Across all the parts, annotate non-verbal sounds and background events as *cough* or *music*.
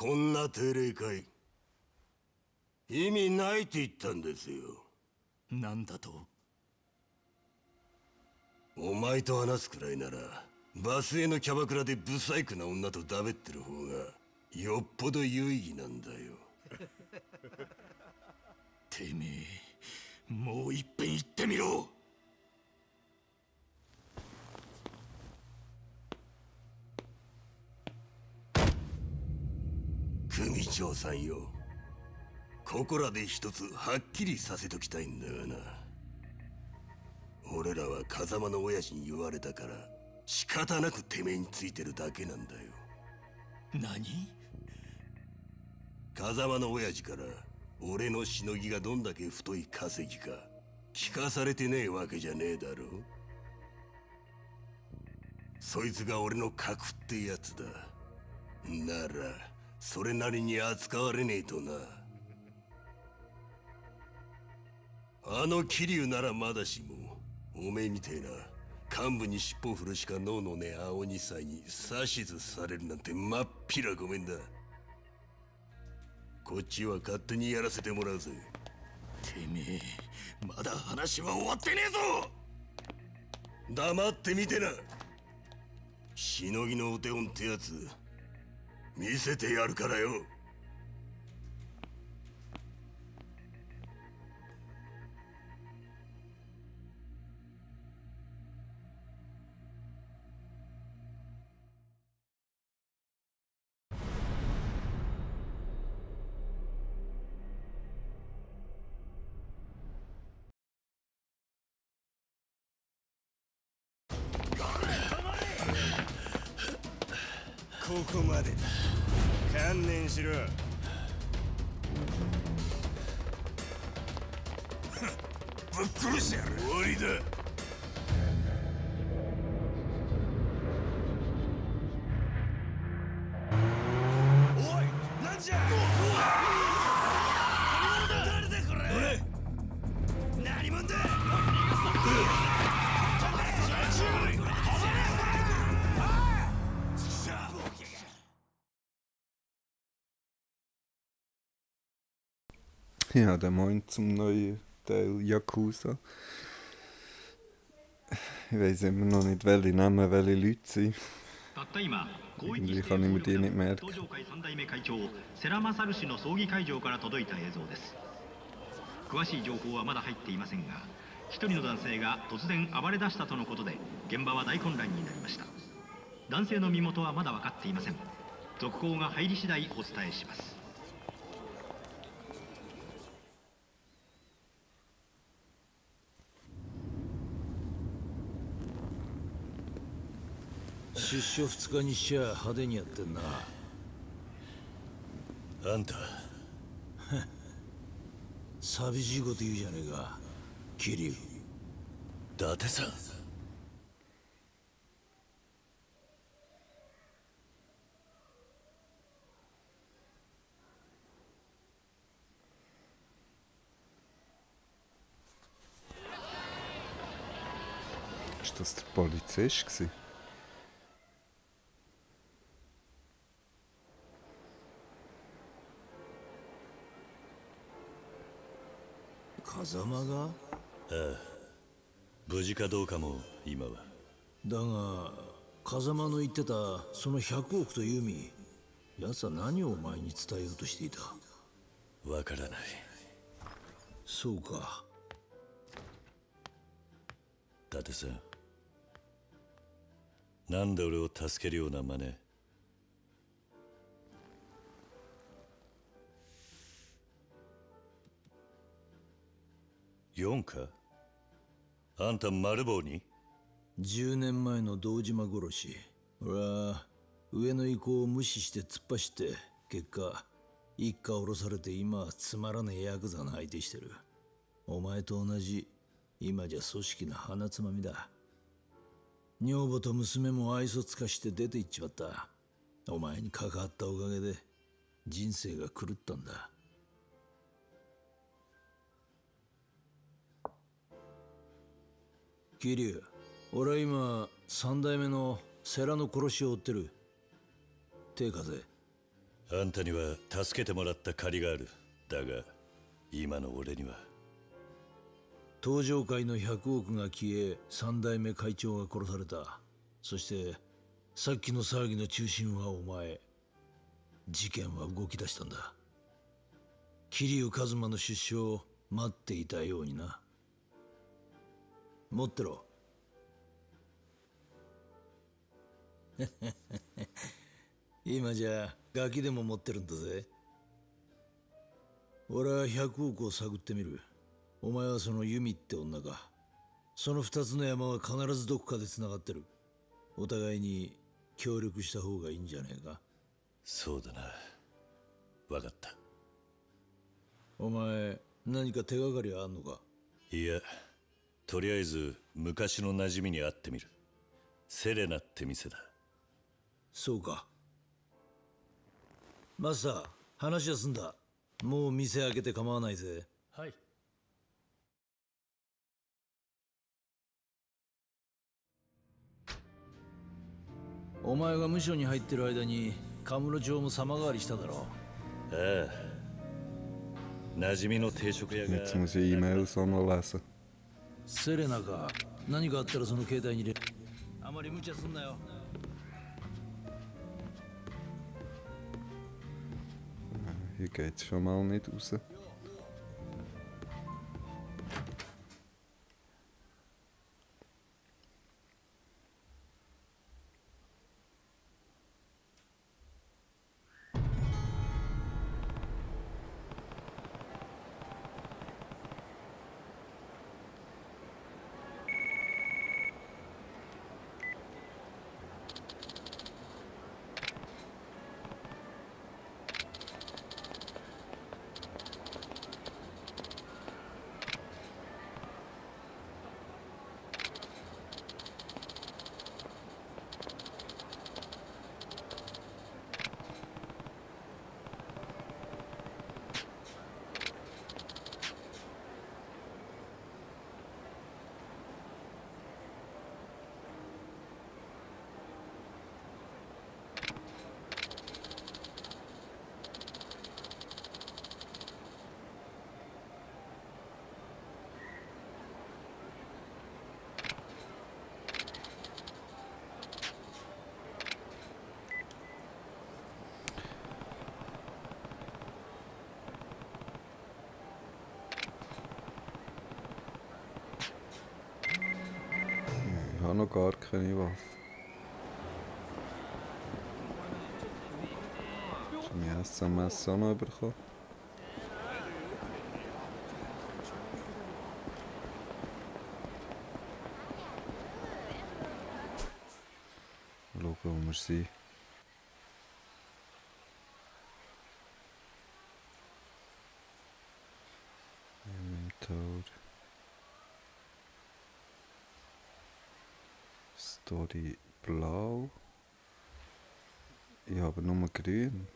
こんな定例会意味ないって言ったんですよ。なんだと？お前と話すくらいならバスへのキャバクラでブサイクな女とだべってる方がよっぽど有意義なんだよ。*laughs* てめえもういっぺん言ってみろ組長さんよ。ここらで一つはっきりさせときたいんだがな。俺らは風間の親父に言われたから仕方なくてめえについてるだけなんだよ。何？風間の親父から俺のしのぎがどんだけ太い稼ぎか聞かされてねえわけじゃねえだろ。そいつが俺の核ってやつだ。ならそれなりに扱われねえとな。あの桐生ならまだしもおめえみてえな幹部に尻尾振るしか脳のね青二歳に指図されるなんてまっぴらごめんだ。こっちは勝手にやらせてもらうぜ。てめえまだ話は終わってねえぞ。黙ってみてな。しのぎのお手本ってやつ見せてやるからよ。ここまで。だ観念しろぶっ殺してやる。終わりだ Ja, der meint zum neuen Teil Yakuza. Ich weiß immer noch nicht, welche Namen welche Leute sind. たった今広域 Irgendwie 指 kann ich mir 定 die nicht merken. 東上会三代目会長世良勝氏の葬儀会場から届いた映像です詳しい情報はまだ入っていませんが一人の男性が突然暴れ出したとのことで現場は大混乱になりました男性の身元はまだ分かっていません続報が入り次第お伝えします 出所2日にしちゃ派手にやってんな。あんた。*laughs* 寂しいこと言うじゃねえか。桐生伊達さん。ー Ist 風間が？無事かどうかも今は。だが風間の言ってたその100億という意味奴は何をお前に伝えようとしていた？わからない。そうか。伊達さん。なんで俺を助けるような真似4かあんた丸棒に10年前の堂島殺し俺は上の意向を無視して突っ走って結果一家降ろされて今はつまらねえヤクザの相手してるお前と同じ今じゃ組織の鼻つまみだ女房と娘も愛想つかして出て行っちまったお前に関わったおかげで人生が狂ったんだ桐生俺は今三代目の世良の殺しを追ってる。手風。あんたには助けてもらった借りがある。だが今の俺には。登場界の100億が消え三代目会長が殺された。そしてさっきの騒ぎの中心はお前。事件は動き出したんだ。桐生一馬の出所を待っていたようにな持ってろ。*laughs* 今じゃガキでも持ってるんだぜ。俺は100億を探ってみる。お前はそのユミって女か。その二つの山は必ずどこかで繋がってる。お互いに協力した方がいいんじゃねえか。そうだな。分かった。お前何か手がかりはあんのか？いやとりあえず昔の馴染みに会ってみる。セレナって店だ。そうか。マスター話は済んだ。もう店開けて構わないぜ。はい。お前が無所に入ってる間にカムロ町も様変わりしただろああ。馴染みの定食屋が Jetzt muss ich E-Mails. セレナか。何かあったらその携帯に入れ。あまり無茶すんなよ。Hier geht es schon mal Hast du mein SMS auch noch bekommen? Schauen, wo wir sind. Inventory. Story blau. Ich habe nur grün.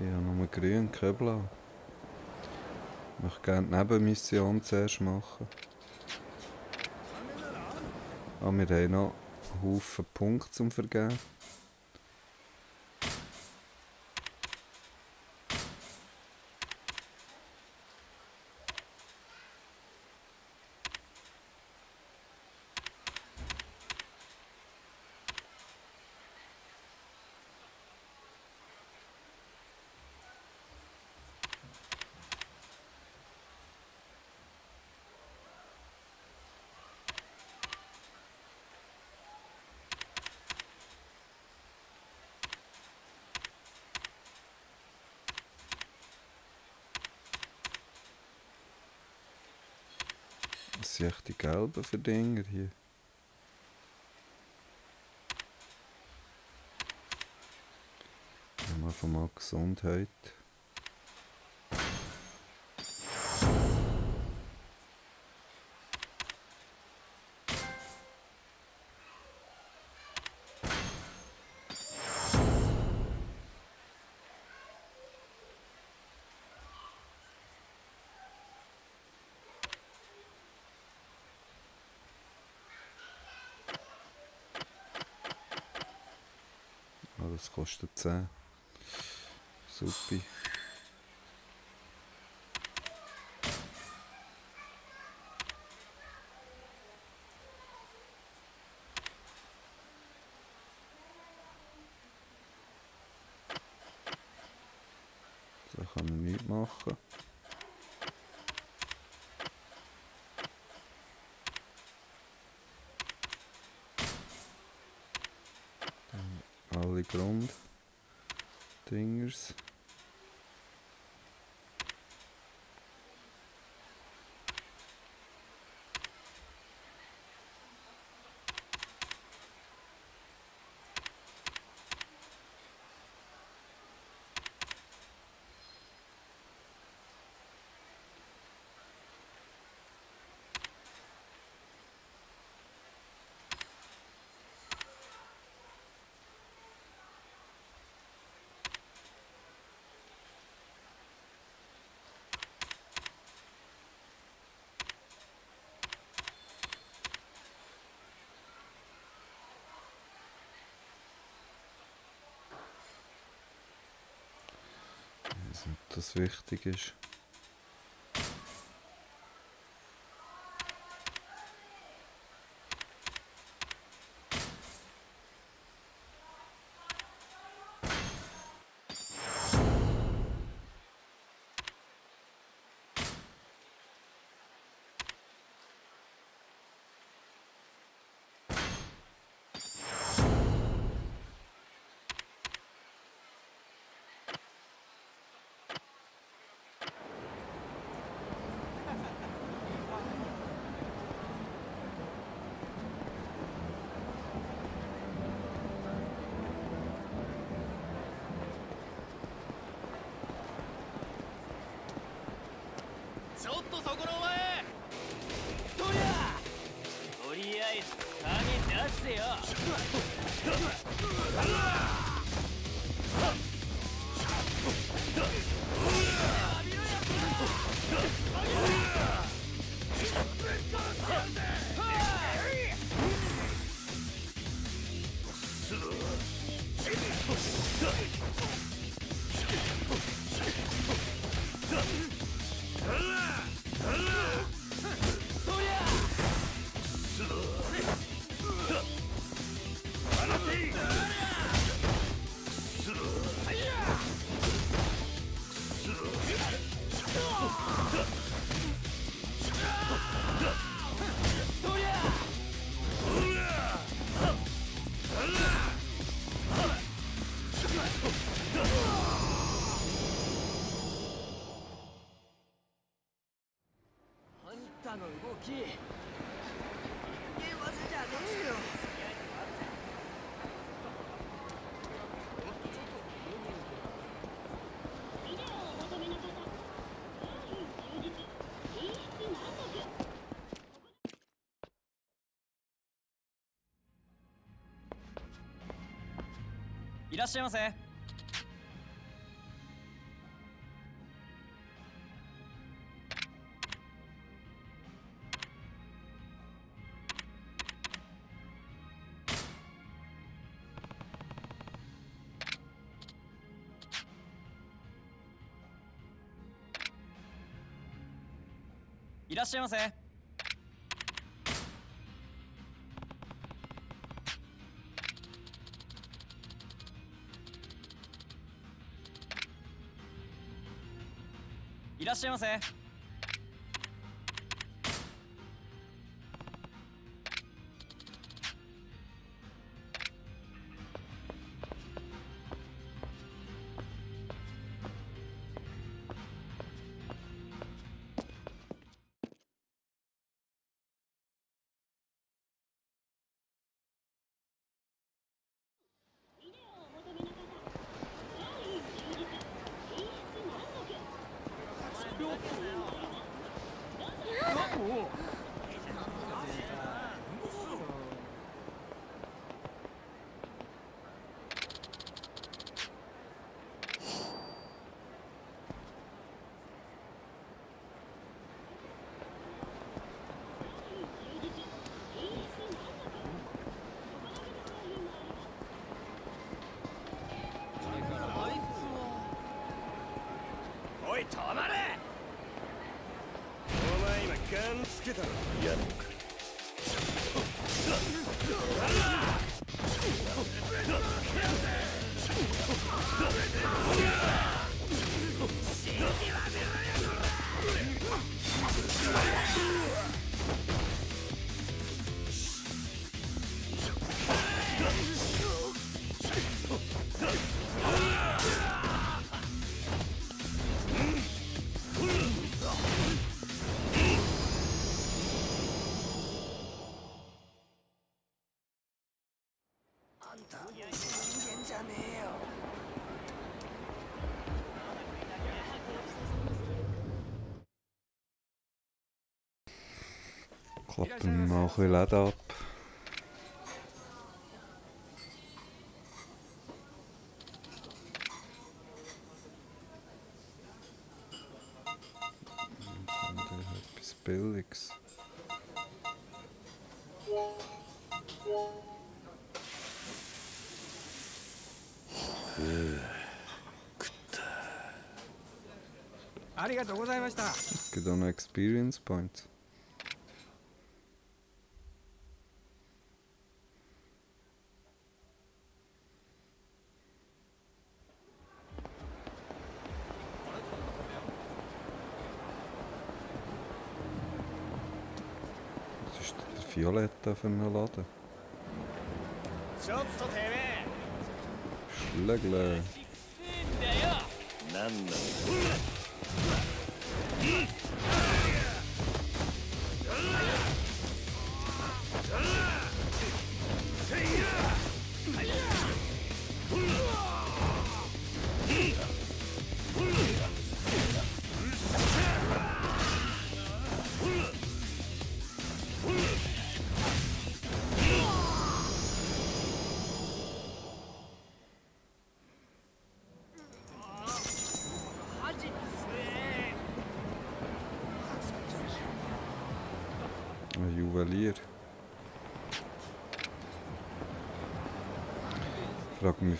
Ich habe nur grün, kein blau. Ich möchte gerne die Nebenmission zuerst machen. Aber wir haben noch einen Haufen Punkte zum Vergeben. Das sind die gelben Verdinger hier. Von mal Gesundheit. Kostet 10. Supi. Da kann man nichts machen. Dann alle das wichtig ist. らっしゃいませ。いらっしゃいませ。らっしゃいませ。つけたろやる Klappen wir mal ein bisschen ab. Etwas Billiges. Es gibt auch noch Experience Points. Violetta för mig att låta. Schlägle. Nanne.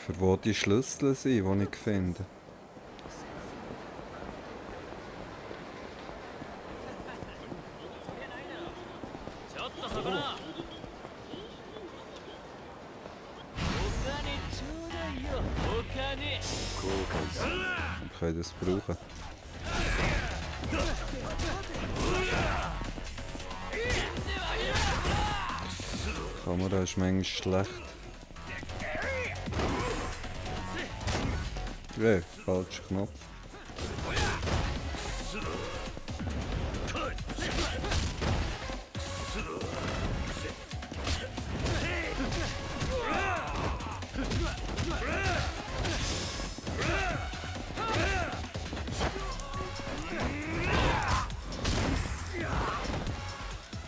Für wo die Schlüssel sind, die ich finde. können das brauchen. Die Kamera ist manchmal schlecht. Falscher Knopf.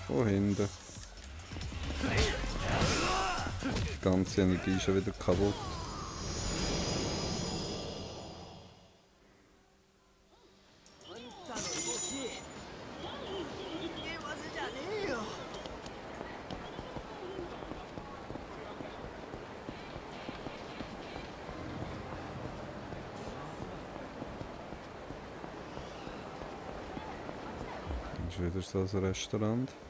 Von hinten. Die ganze Energie ist schon wieder kaputt. Das ist wieder so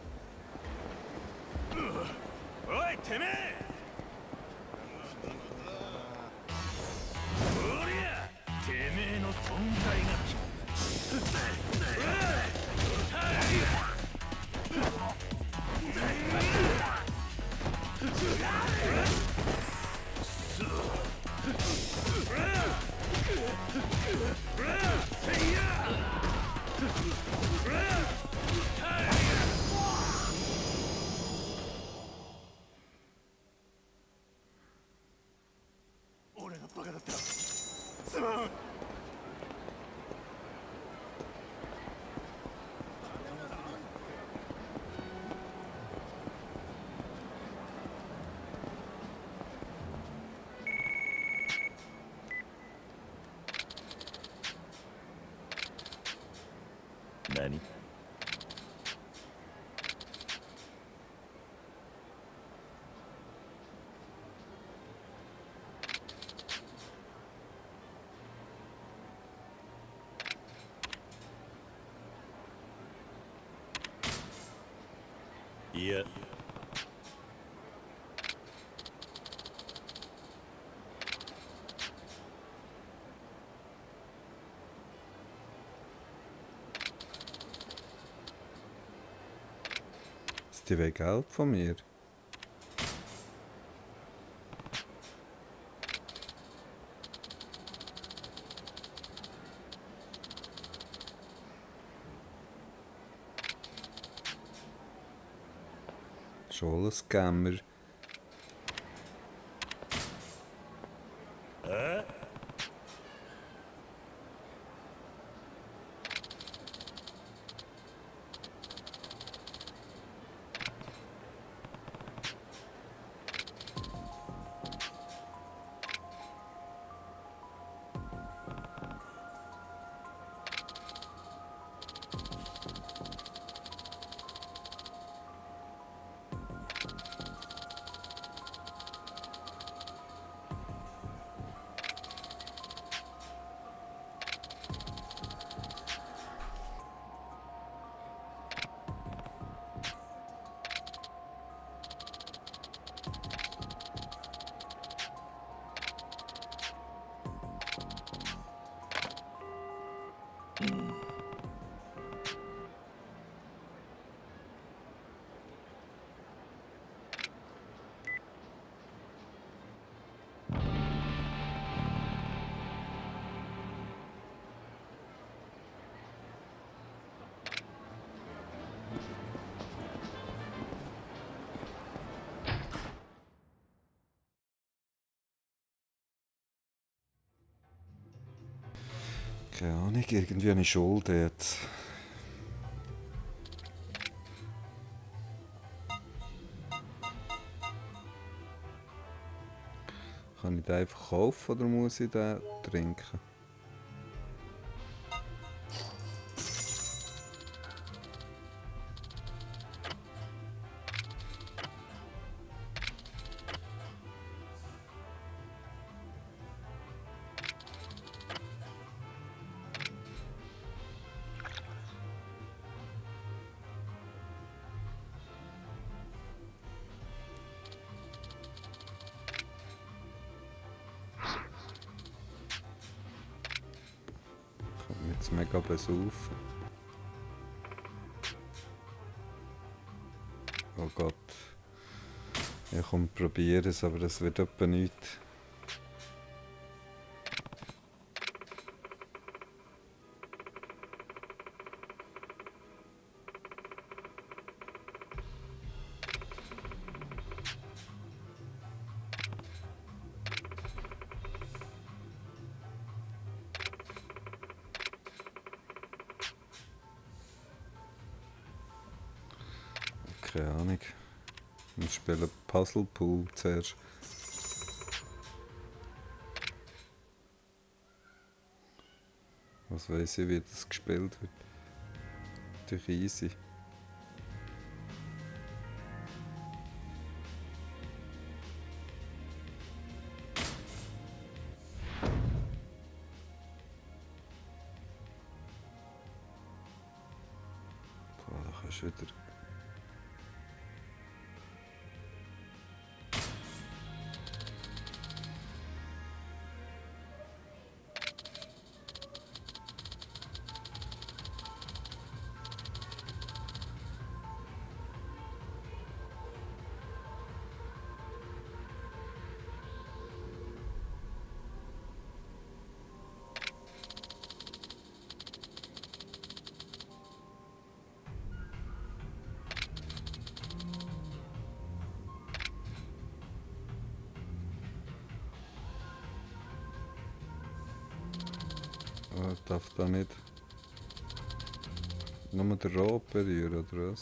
Die wollen Geld von mir. Schon ein Scammer. Keine Ahnung, irgendwie eine Schuld jetzt. Kann ich den einfach kaufen oder muss ich den trinken? Jetzt mega besaufen. Oh Gott. Ich komm, probiere es, aber das wird etwa nichts. Puzzle Pool zuerst. Was weiß ich, wie das gespielt wird. Durch easy. Nur den Rot berühren, oder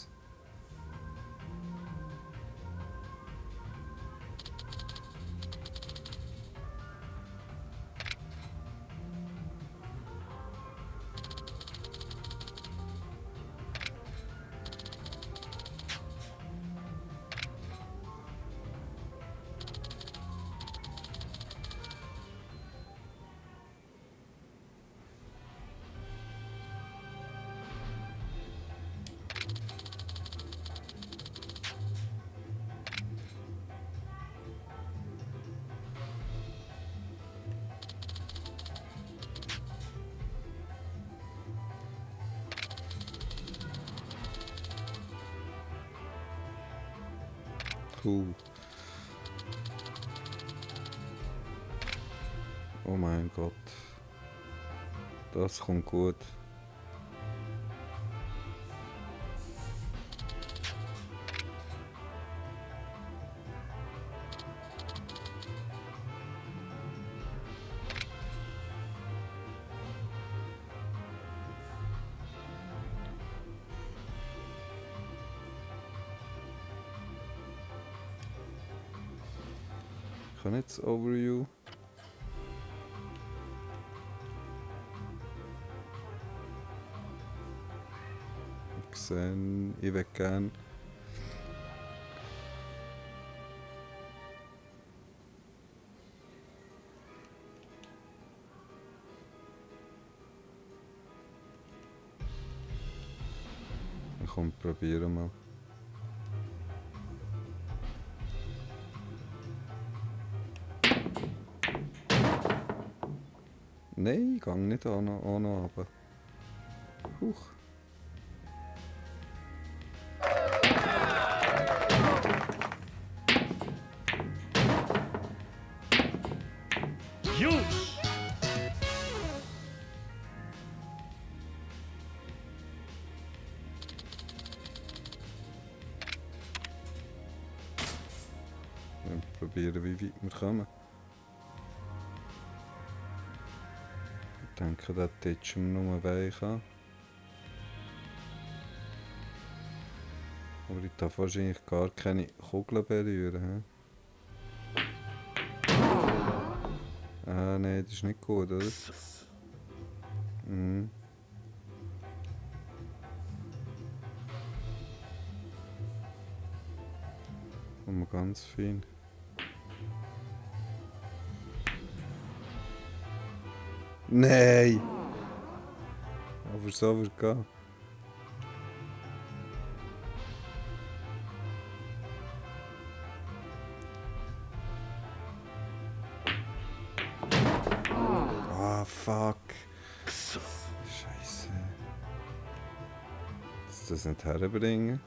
Huh. Oh mein Gott. Das kommt gut. Ich kann jetzt Overview. Ich sehe, ich würde ich gehe nicht auch noch, auch noch runter. Huch. Wir probieren, wie weit wir kommen. Denke, da tätschen wir nur weich an. Aber ich darf wahrscheinlich gar keine Kugeln berühren. He? Ah, nein, das ist nicht gut, oder? Mhm. Wir ganz fein. Nein! Aber so wird gehen. Ah, fuck. Scheiße. Dass das nicht herbringen.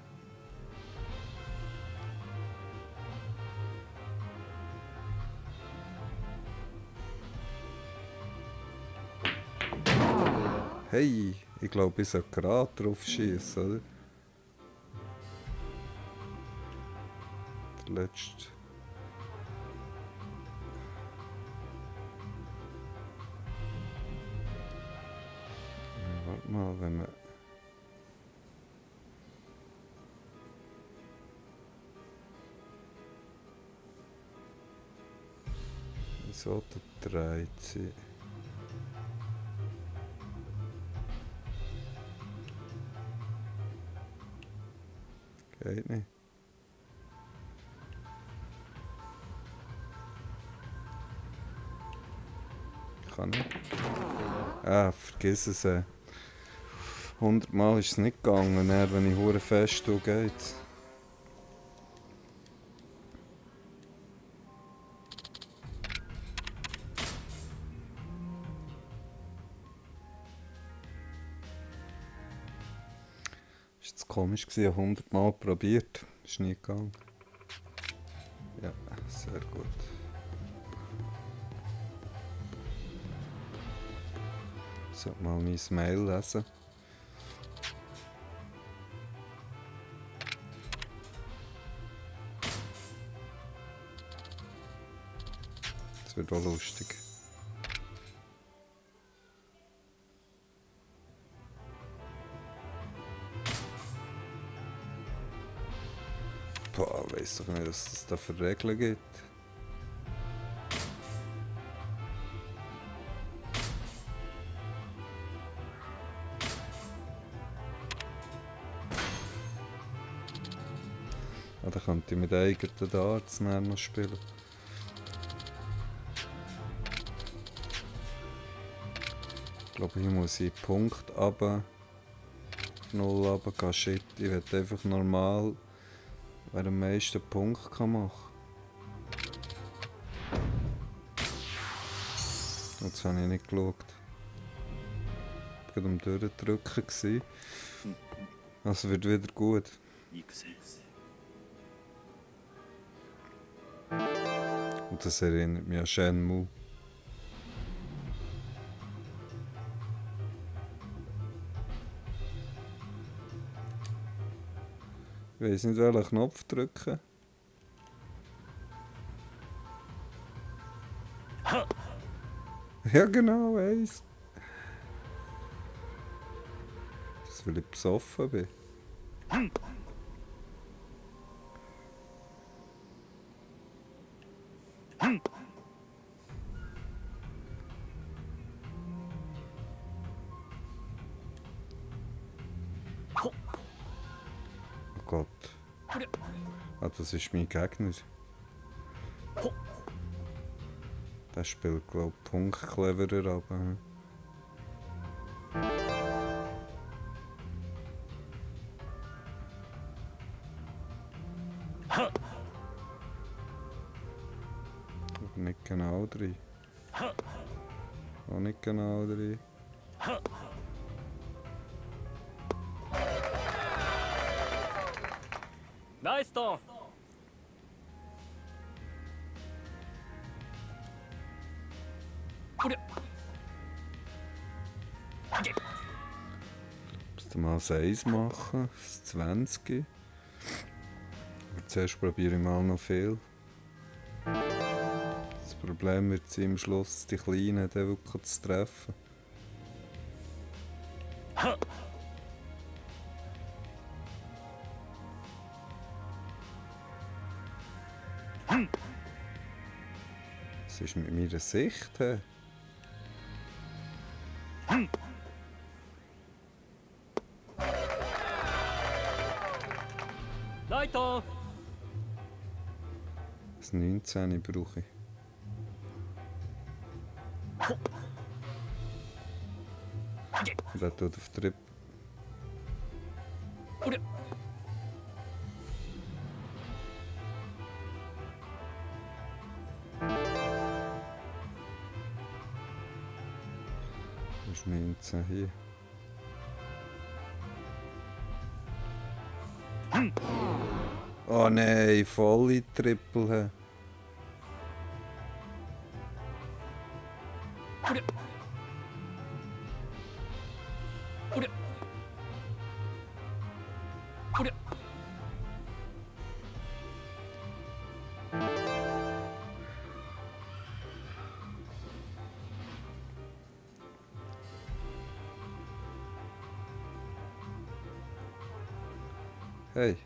Hey, ich glaube, ich soll gerade drauf schießen, oder? Der letzte. Mal, wenn wir. Wieso der dreht sie? Geht nicht. Kann nicht. Ah, vergiss es. Äh. 100 Mal ist es nicht gegangen, wenn ich hure fest geht's. Komisch gewesen, ich habe 100 Mal probiert, ist nicht gegangen. Ja, sehr gut. Ich sollte mal mein Mail lesen. Das wird auch lustig. Weiß doch nicht, was es da für Regeln gibt. Ah, da könnte ich mit eigenen Darts noch spielen. Ich glaube, hier muss ich Punkt runter. 0 runtergehen. Shit, ich will einfach normal, wer am meisten Punkt kann machen kann. Jetzt habe ich nicht geschaut. Ich war gerade am Durchdrücken. Es wird wieder gut. Und das erinnert mich an Shenmue. Ich weiß nicht, welchen Knopf drücken. Ja, genau, weiss. Das ist, weil ich besoffen bin. Ist mein Gegner. Der spielt, glaube ich, Punkt cleverer. Aber nicht genau drin. Auch nicht genau drin. Das 1 machen, das 20. Aber zuerst probiere ich mal noch viel. Das Problem wird sein, am Schluss die Kleinen dann wirklich zu treffen. Was ist mit meiner Sicht? Hey? 16 brauche ich. Der tut auf Trip. Das ist 19 hier. Oh nein, volle Triple. Hey.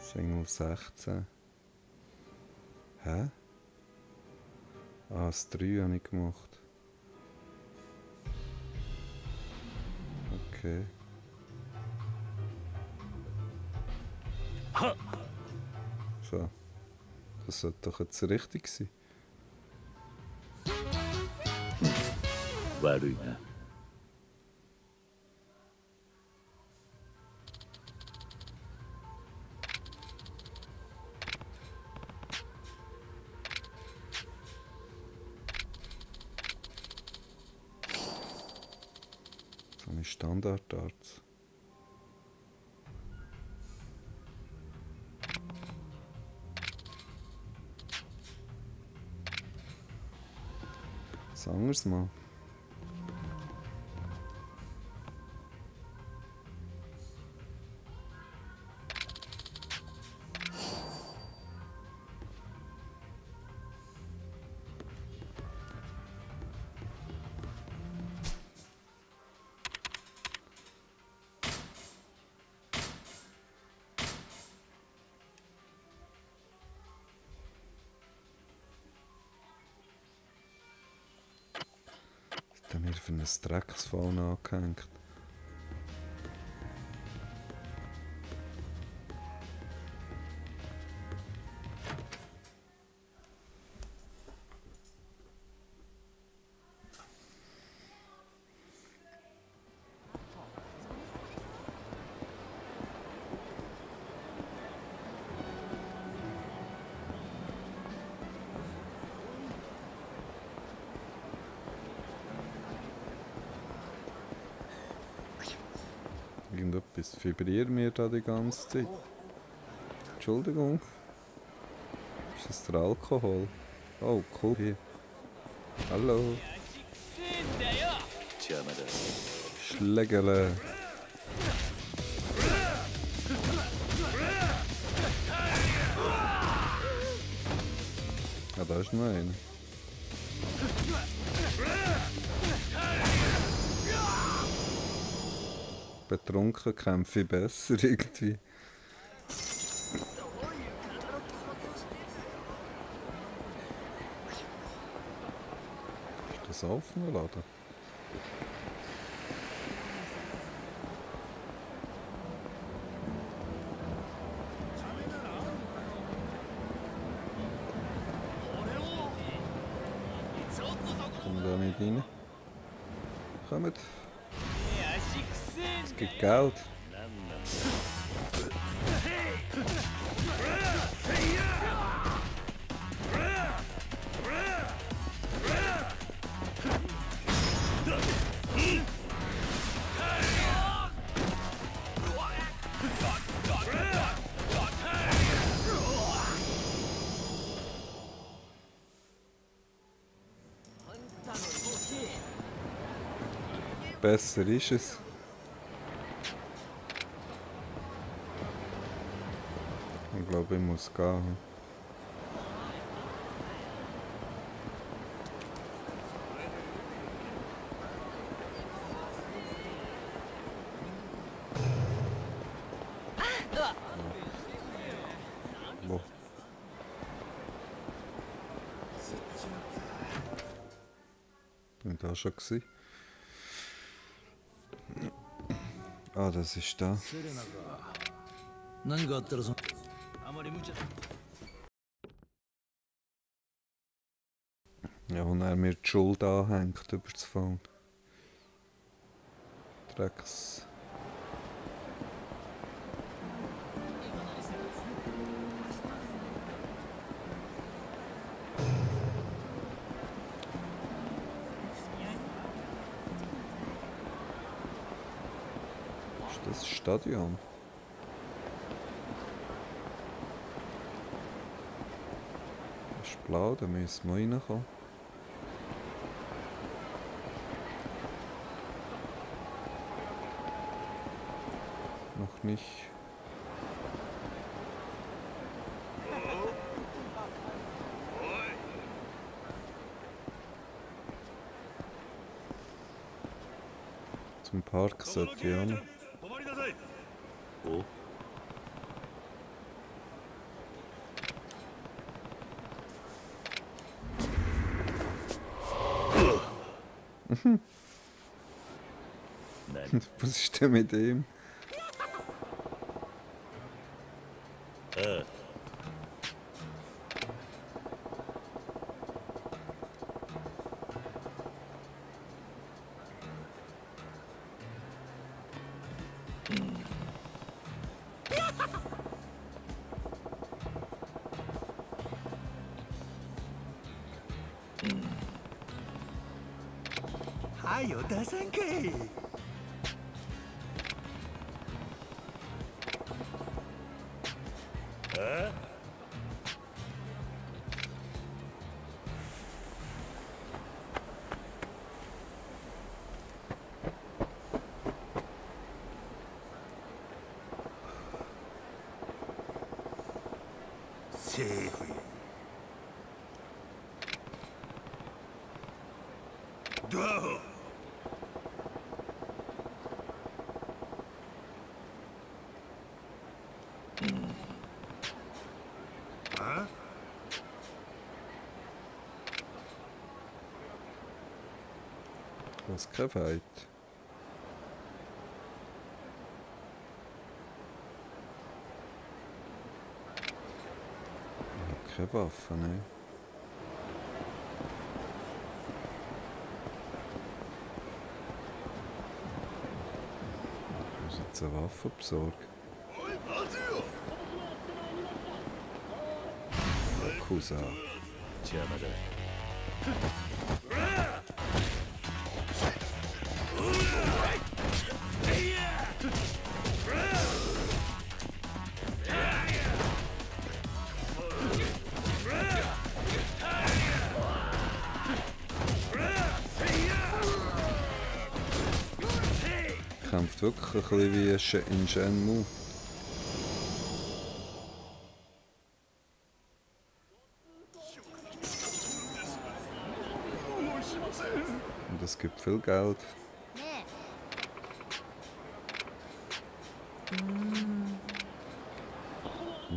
Single 16. Hä? Ah, das 3 habe ich gemacht. Okay. So. Das sollte doch jetzt richtig sein. varına. Eine Standardart. Sagen wir. Drecksphone angehängt? vibrieren mir da die ganze Zeit? Entschuldigung. Ist das der Alkohol? Oh, cool. Hier. Hallo. Schlägele. Ah, da ist noch einer. Betrunken kämpfe ich besser *laughs* irgendwie. Ist das offen oder? Geld. Besser ist es. glaube, ich muss gehen. Wo? Bin da schon gewesen? Ah, das ist da. セレナか何かあったらその Schuld anhängt über das Phone. Drecks. Ist das Stadion? Das ist blau, da müssen wir reinkommen. mich. Zum Park sollte ja noch. *laughs* Was ist denn mit dem? Was habe keine Waffe, ne? Ich muss jetzt eine Waffe besorgen. Yakuza. Jammerde. Gaan we het ook eh, in Shenmue? viel Geld. Mm.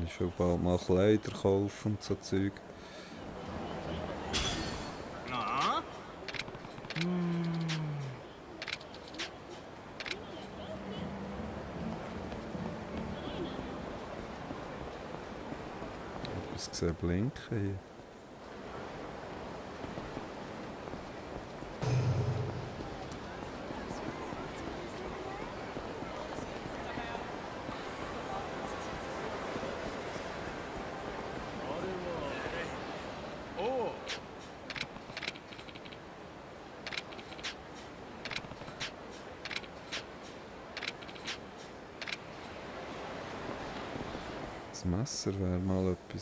Ich schon bald mal Kleider kaufen und so Zeug. Es mm. sieht blinken hier.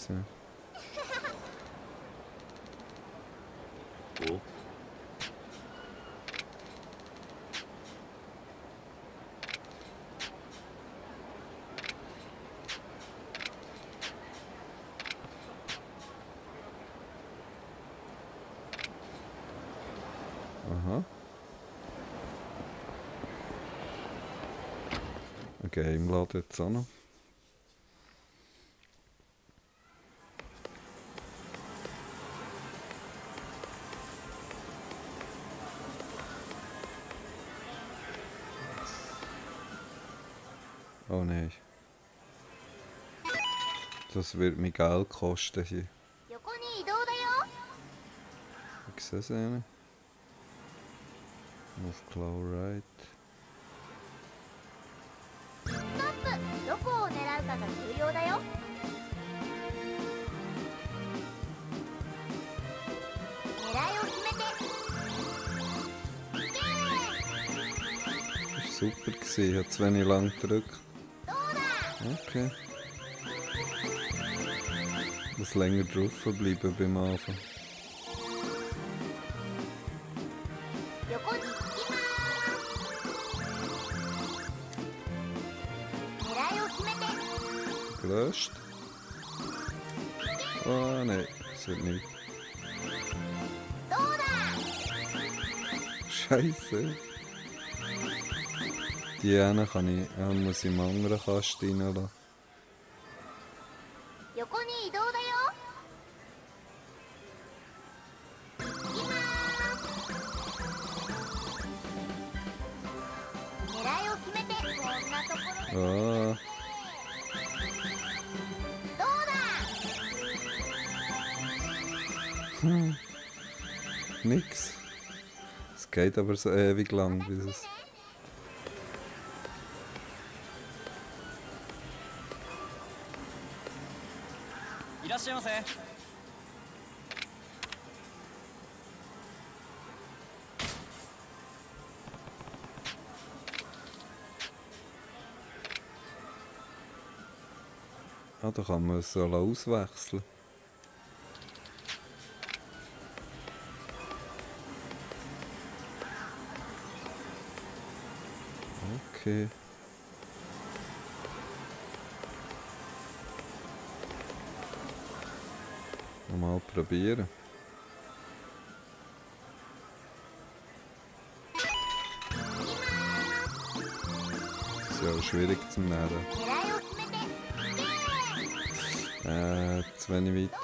Mal etwas. Ja. Oh. Aha. Ein Game laden jetzt auch noch. Das wird mich Geld kosten hier. Ich sehe es eh einen. Auf Claw Right. Das war super, ich habe zu wenig lang gedrückt. Okay etwas länger drauf bleiben beim Anfang. Gelöscht. Oh, nein, das wird nicht. Scheiße. Die eine kann ich, äh, muss ich im anderen Kasten reinlassen. geht aber so ewig lang, bis es... Ah, da kann man es so auswechseln. Vogel. Mal probieren. Ist ja auch schwierig zu nähren. Äh, zu wenig weit.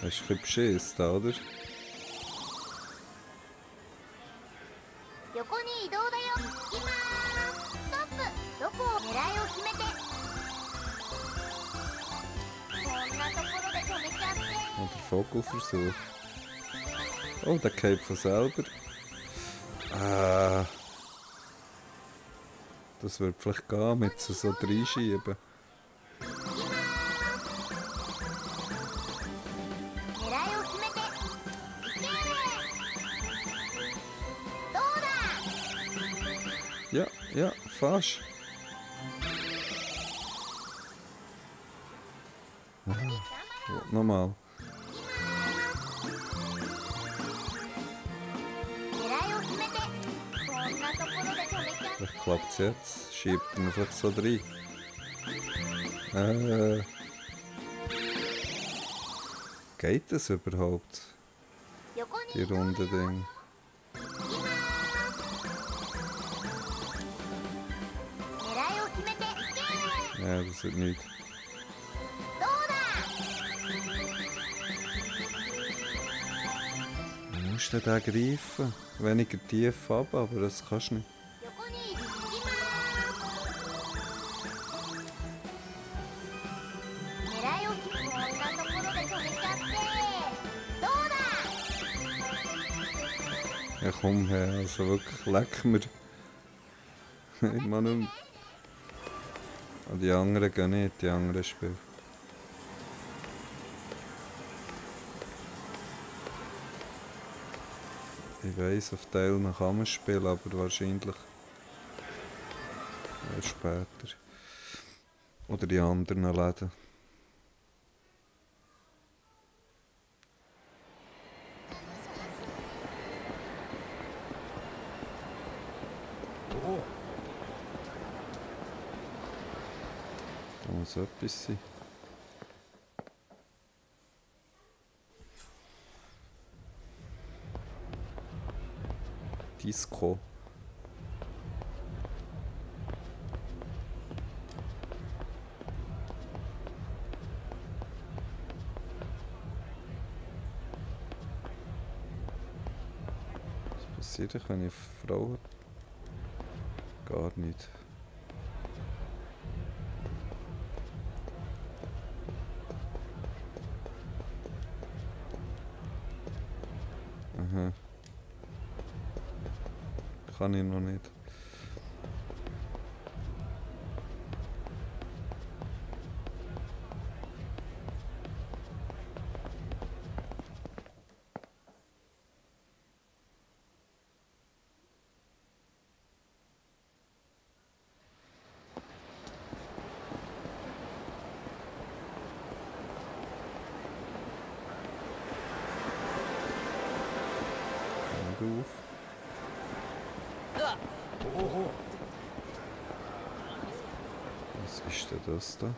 Das ist ein bisschen beschissen, oder? Versuch. Oh, der geht von selber. Äh, das wird vielleicht gehen, mit so, so reinschieben. Ja, ja, fast. Ah, nochmal. klappt es jetzt? Schiebt ihn einfach so rein. Äh. Geht das überhaupt? Die runde Ding. Ja, das wird nichts. Du musst den greifen. Weniger tief ab, aber das kannst du nicht. Komm her, also wirklich, leck mir. *laughs* ich mag nicht. Und die anderen gehen nicht, die anderen Spiele. Ich weiss, auf Teilen kann man spielen, aber wahrscheinlich später. Oder die anderen Läden. Muss etwas sein. Disco. Was passiert, wenn ich Frauen... Gar nicht. Kann ich noch nicht. Was ist denn das da?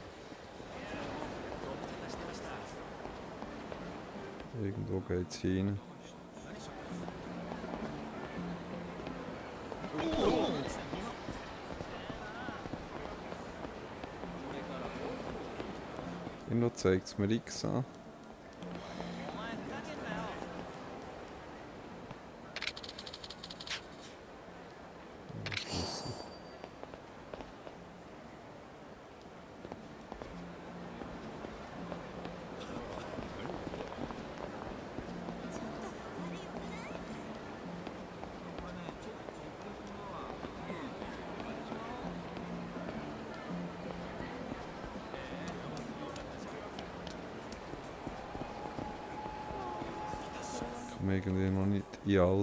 Irgendwo geht's hin. Irgendwo zeigt es mir X an.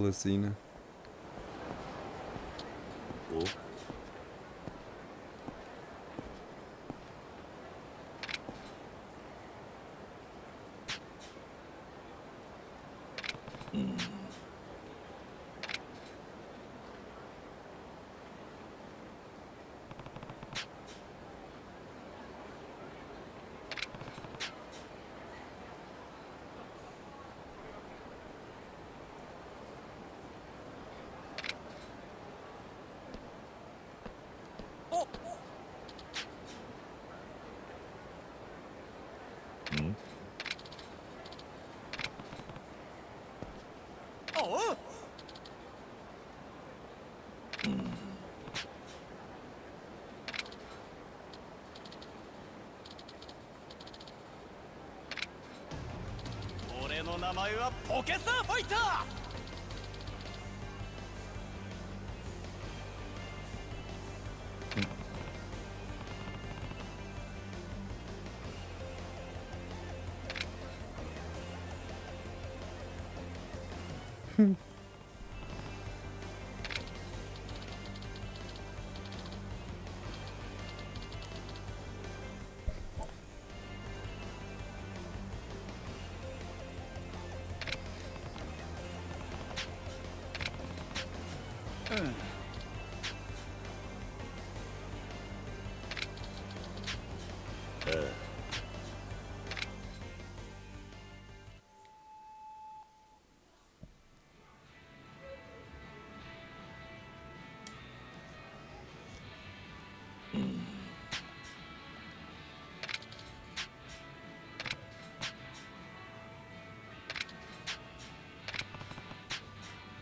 assim, né? 前はポケサーファイターうん。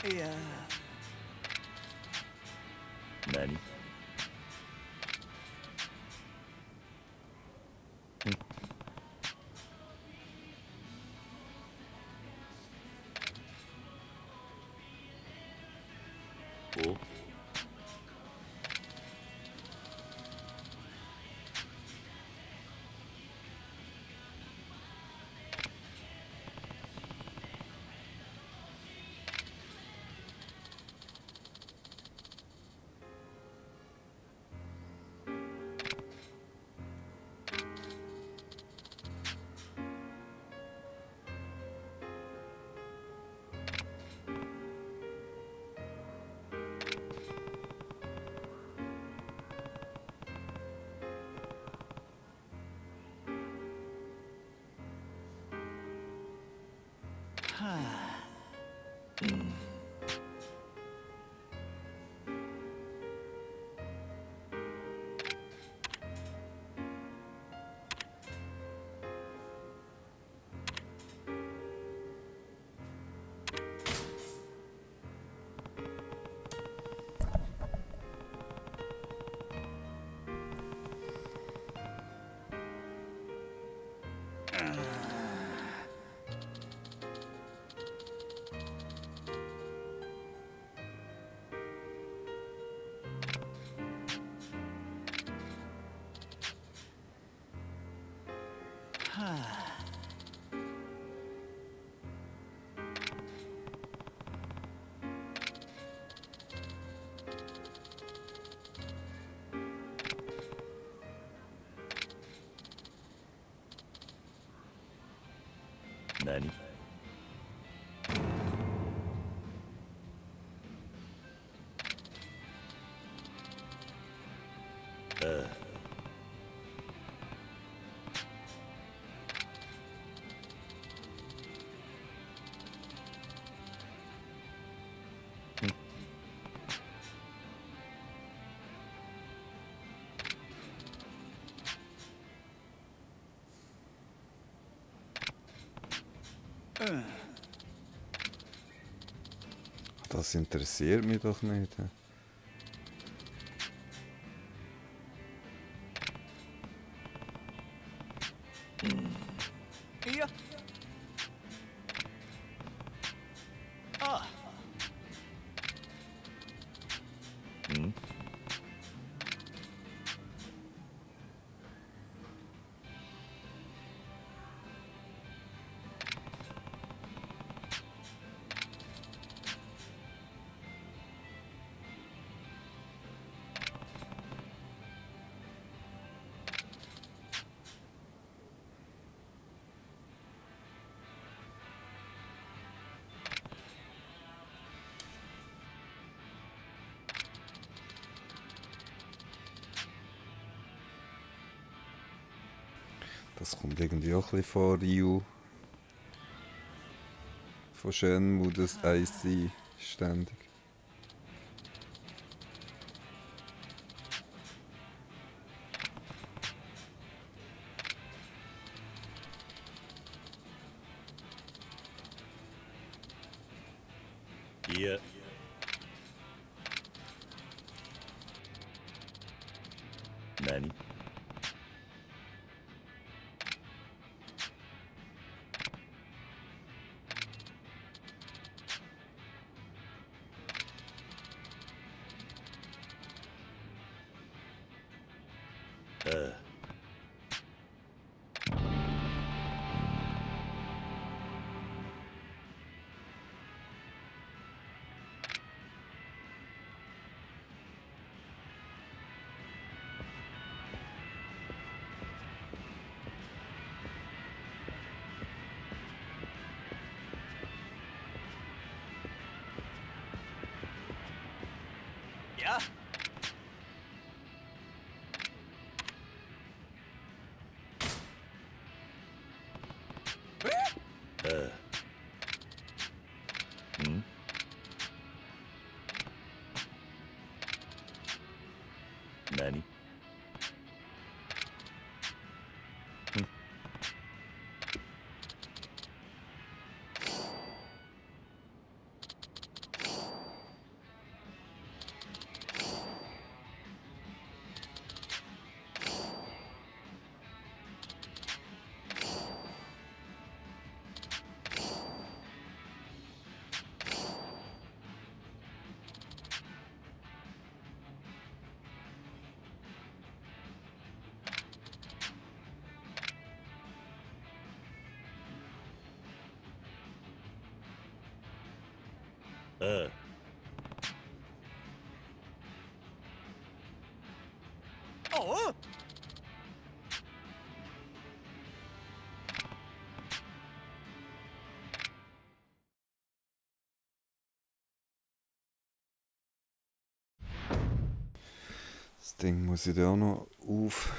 いや。何？お？Das interessiert mich doch nicht. Das kommt irgendwie auch ein bisschen vor Ryu. Von Shenmue, das IC ständig. Äh. Oh! Das Ding muss ich da auch noch auf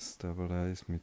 stabilize mit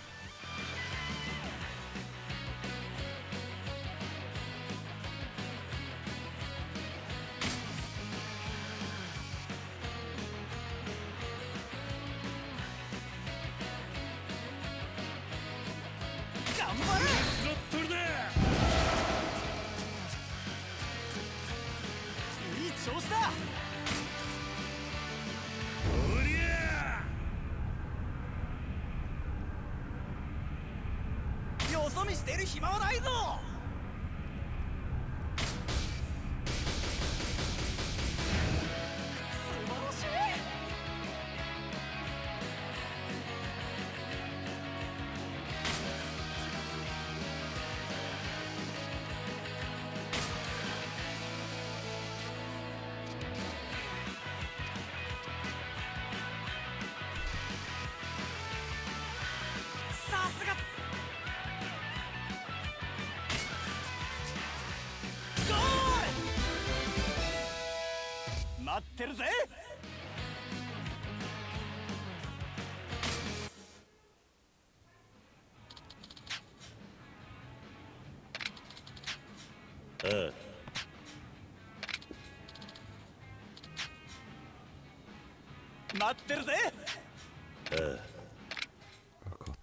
Oh Gott.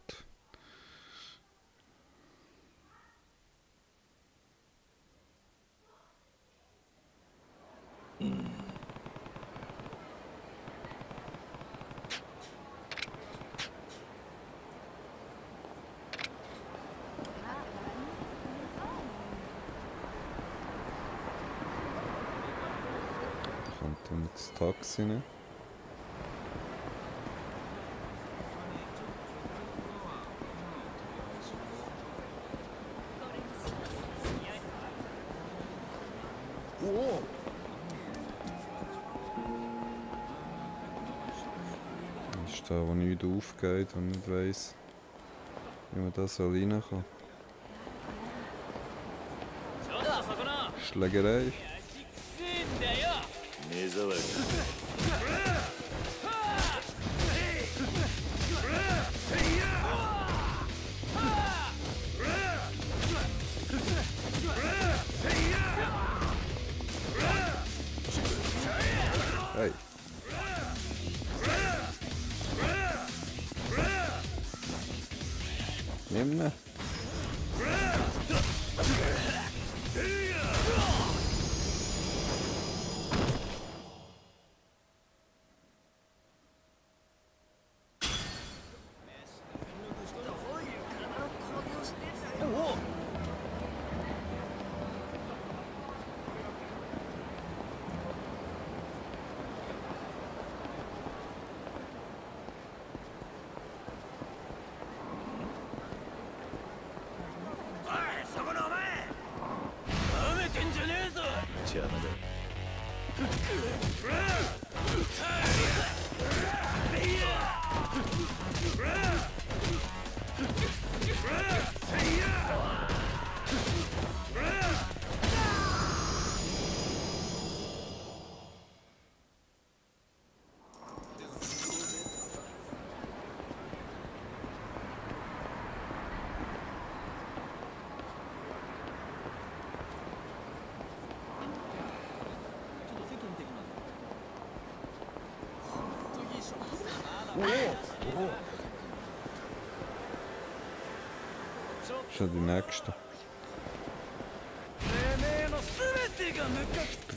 Kommt dann das Taxi, ne? nichts aufgeht und nicht weiss, wie man das so rein kann. Schlägerei. 邪魔だ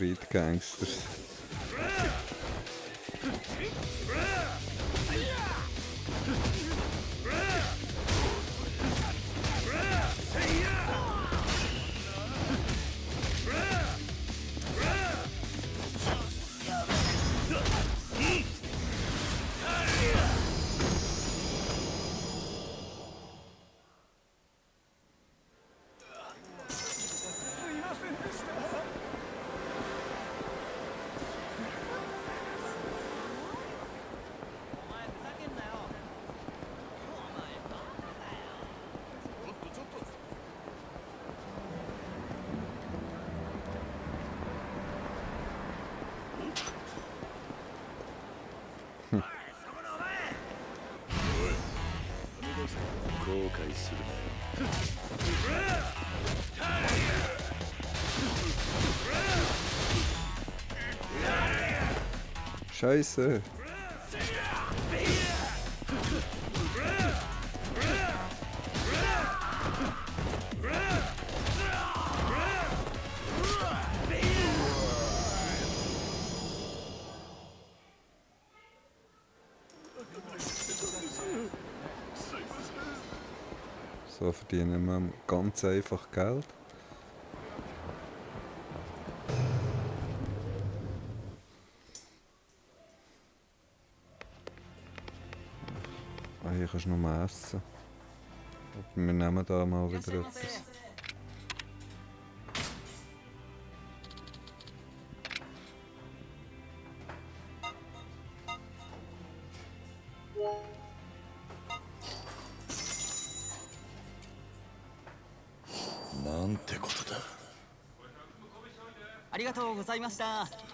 krīt gangsters. Scheiße! So verdienen wir ganz einfach Geld. massa. Minämme tämä on vitruppis. Nantte koto da. ありがとうございました。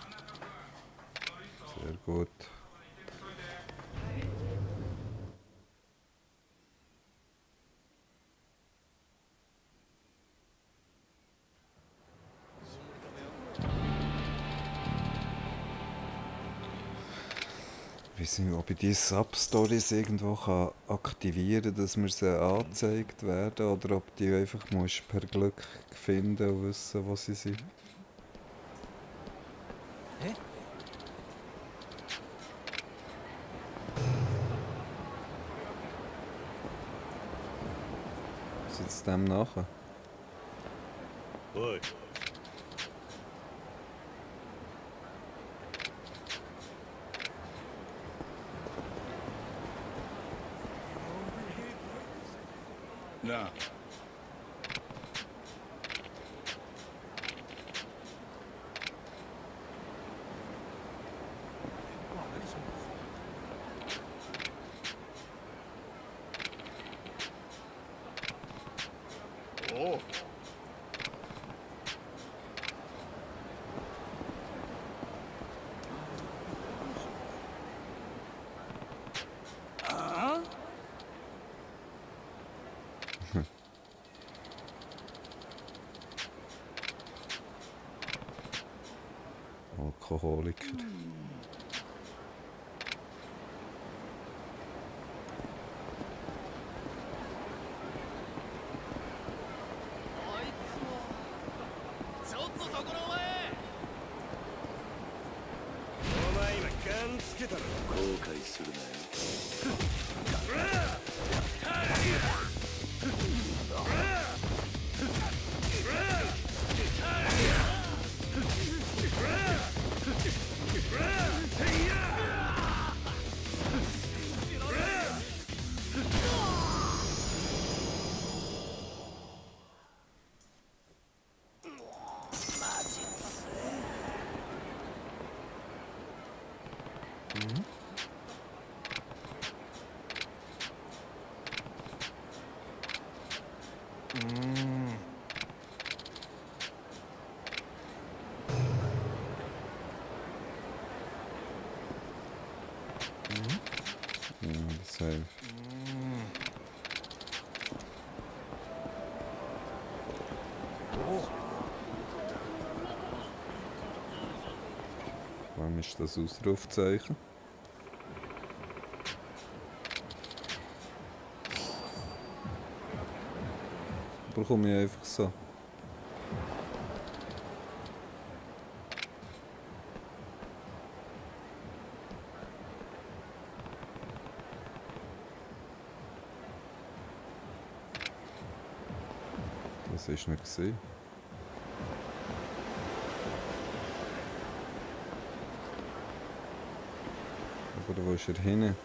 Weiß nicht, ob ich diese Sub-Stories irgendwo kann aktivieren kann, dass mir sie angezeigt werden oder ob die einfach musst per Glück finden und wissen, wo sie sind. Sitzt dem nachher? お alcoholic. ist das Ausrufzeichen. Aber komme ich einfach so. Das ist nicht gesehen. Schirrhine.